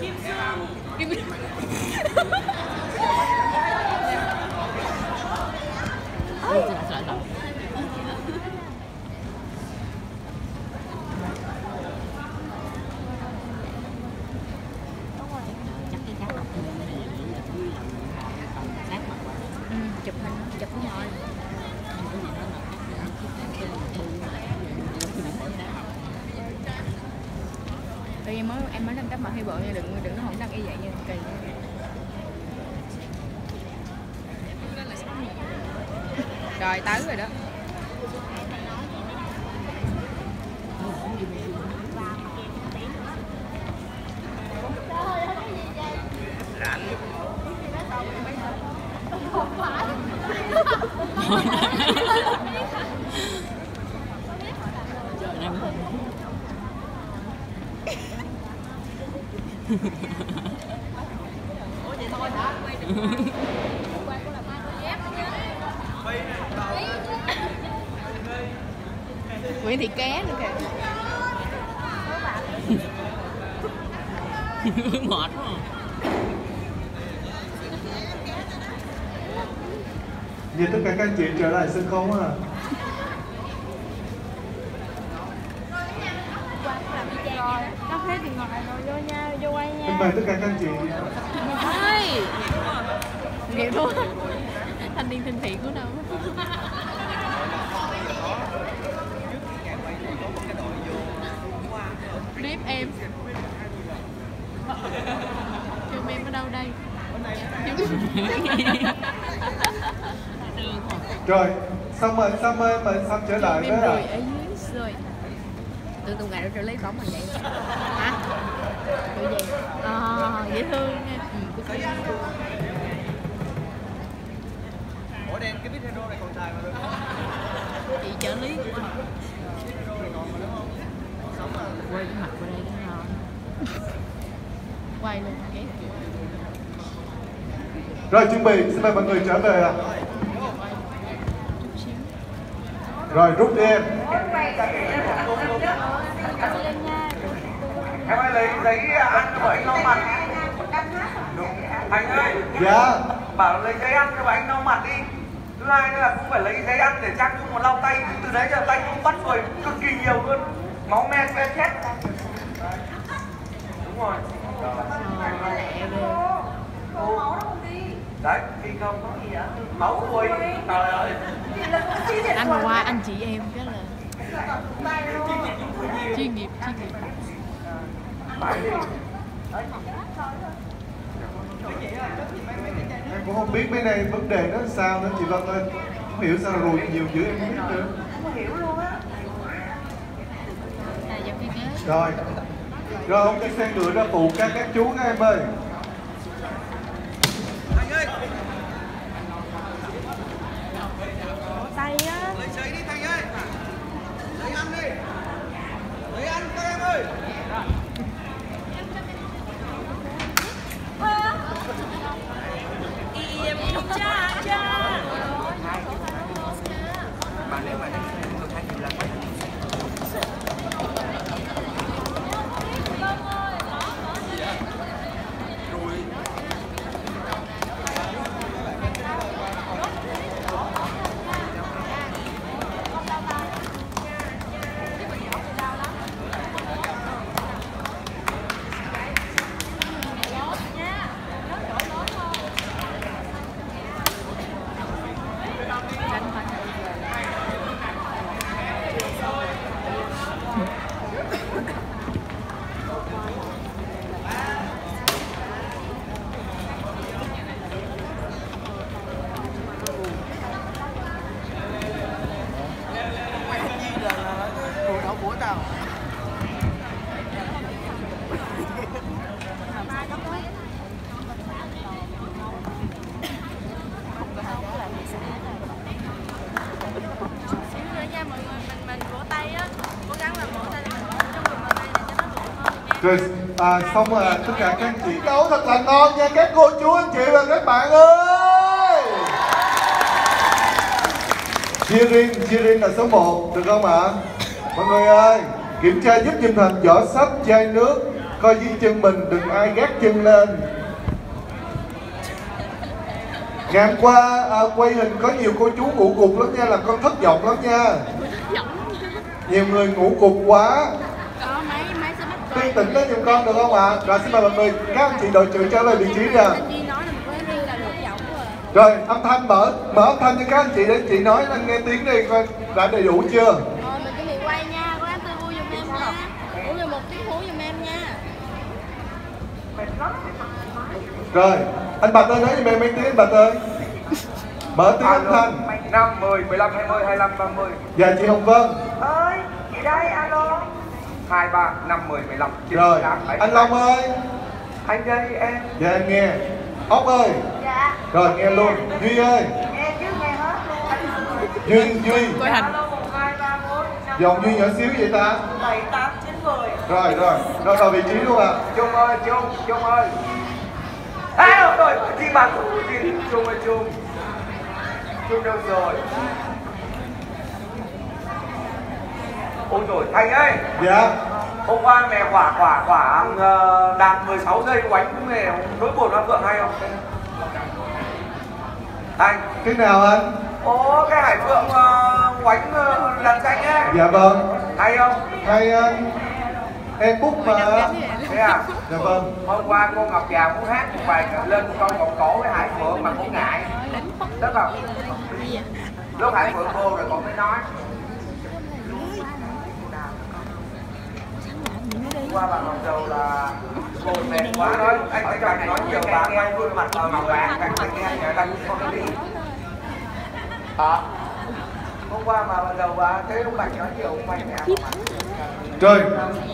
Give Sung. Give Sung. Tại em mới em mới lên cấp mà, hay bự nha đừng đừng có không đăng y vậy nha kỳ. Rồi tới rồi đó. Nguyễn Thị Ké nữa kìa mệt quá Nhìn tất cả các anh chị trở lại sân khấu à. Nó thế thì ngồi rồi vô nha, vô quay nha Xin mời tất cả các anh chị. Ôi Nghiệp luôn Thanh niên thân thiện của đâu? Clip em. Chùm em ở đâu đây? Rồi, xong rồi, xong rồi, mời xong trở lại với rồi là ở dưới rồi tụi ngày nó lấy bóng mà vậy Tụi gì? À, dễ thương nha. Ừ, Ủa đen cái video này còn xài mà được. Chị trợ lý của anh quay cái mặt qua đây nó ngon quay luôn ghét Rồi chuẩn bị, xin mời mọi người trở về ạ. Rồi rút đi em. Em ơi lấy giấy ăn cho anh lau mặt. Anh ơi. Dạ. Bảo lấy giấy ăn cho anh lau mặt đi. Thứ hai nữa là cũng phải lấy giấy ăn để trang trung mà lau tay. Từ đấy giờ tay cũng bắt rồi cực kỳ nhiều luôn. Máu me que chết. Đúng rồi. Đấy, thì không có gì á Máu rồi, trời ơi. Anh mà qua anh chị em cái là chuyên nghiệp chuyên nghiệp Em cũng không biết mấy này vấn đề nó sao nữa chị Vân ơi. Không hiểu sao rồi nhiều dữ em không biết nữa. à dọc cái ghế Rồi. Rồi ông cái xe ngựa ra phụ các các chú các em ơi. Anh ơi, tay á lấy giấy đi Thành ơi Lấy ăn đi Lấy ăn các em ơi đánh bánh xíu nữa nha mọi người mình mình vỗ tay á cố gắng là vỗ tay để mình trong vùng bàn tay này cho nó được hơn nha rồi à, xong rồi tất cả các anh chị nấu thật là ngon nha. Các cô chú anh chị và các bạn ơi. Chia riêng, chia riêng là số 1 được không ạ? Mọi người ơi, Kiểm tra giúp dùm thành giỏ sách, chai nước Coi dưới chân mình đừng ai gác chân lên. Ngày hôm qua à, quay hình có nhiều cô chú ngủ cục lắm nha Là con thất vọng lắm nha. Nhiều người ngủ cục quá. Tiên tỉnh đó giùm con được không ạ? Rồi xin mời mọi người Các anh chị đội trưởng trả lời vị trí nè anh giọng rồi. Âm thanh mở Mở âm thanh cho các anh chị để chị nói lên nghe tiếng đi coi đã đầy đủ chưa? Rồi nha anh tư vui giùm em nha. Ủa rồi một tiếng hú giùm em nha. Rồi anh Bạch ơi nói giùm em mấy tiếng anh Bạch ơi. Mở tiếng âm thanh. 5, 10, 15, 20, 25, 30 Dạ chị Hồng Vân. Ơi chị đây alo 2, 3, 5, 10, 15 9, Rồi 8, 7, anh Long ơi. Anh đây em. Dạ em nghe. Ốc ơi. Dạ. Rồi nghe luôn. Duy ơi. Nghe chứ nghe hết luôn. Duy Duy. Quay hình. Alo 1, 2, 3, 4, 5, Dòng Duy nhỏ xíu vậy ta? 7, 8, 9, 10 Rồi rồi. Rồi vào vị trí luôn ạ. Trung ơi, Trung, Trung ơi. À rồi, thủ gì Trung ơi, Trung. Trung đâu rồi Ôi rồi Thành ơi Dạ. Hôm qua mẹ quả quả quả uh, đạt 16 giây quánh mẹ nỗi buồn hoa phượng hay không? Anh. Cái nào anh? Ồ cái hải phượng uh, quánh uh, làn xanh ấy Dạ vâng. Hay không? Hay anh Em bút mà. Thế à? Dạ vâng. Hôm qua cô Ngọc Già muốn hát một bài lên con một cổ với Hải Phượng mà cũng ngại. Tức không? Lúc Hải Phượng vô rồi còn mới nói qua bà Ngọc Dầu là cô mệt quá nói anh cho anh nói nhiều bà quay khuôn mặt vào màu vàng càng phải nghe nhờ đăng con cái gì Ờ Hôm qua mà bà Dầu bà thấy lúc bạch nói nhiều ông bạch nhà Rồi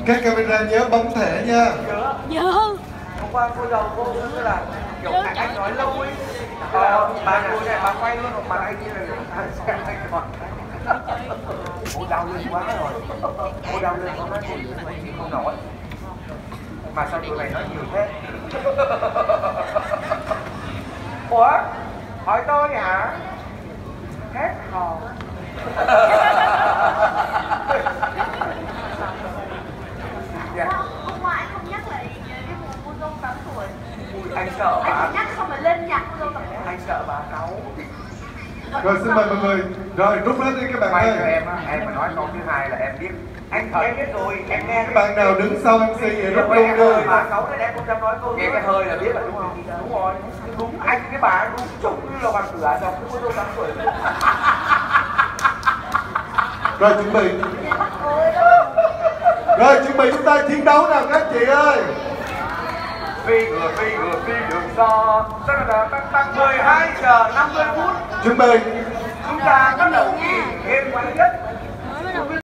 Các camera nhớ bấm thẻ nha. Giờ Hôm qua cô Dầu cô cứ là kiểu anh, anh nói lâu ấy. Ờ, bà cô này bà quay luôn một mặt anh như là xem anh còn Cô đau lên quá rồi. Cô đau lên có nói cô không nổi. Mà sao tụi này nói nhiều thế? Ủa? Hỏi tôi hả? Hết hồn. Dạ. Hôm qua anh không nhắc lại cái vụ cô dâu 8 tuổi. Anh sợ bà. Anh nhắc không phải lên nhạc cô dâu 8 tuổi. Anh sợ bà cáu Rồi xin mời mọi người Rồi rút hết đi các bạn May ơi. cho em á, em mà nói câu thứ hai là em biết. Anh em biết rồi, em nghe. Các bạn nào đứng sau MC vậy rút luôn đi hơi bà cáu đấy em cũng dám nói câu Nghe cái hơi là biết rồi đúng không? Đúng rồi Đúng anh cái bà đúng trông như là bằng cửa rồi Cứ cô dâu 8 tuổi Rồi chuẩn bị. Rồi chuẩn bị chúng ta chiến đấu nào các chị ơi? Phi ngựa phi ngựa phi đường do. Tăng tăng tăng tăng 12 giờ 50 phút. Chuẩn bị Chúng ta bắt đầu kỳ game quán nhất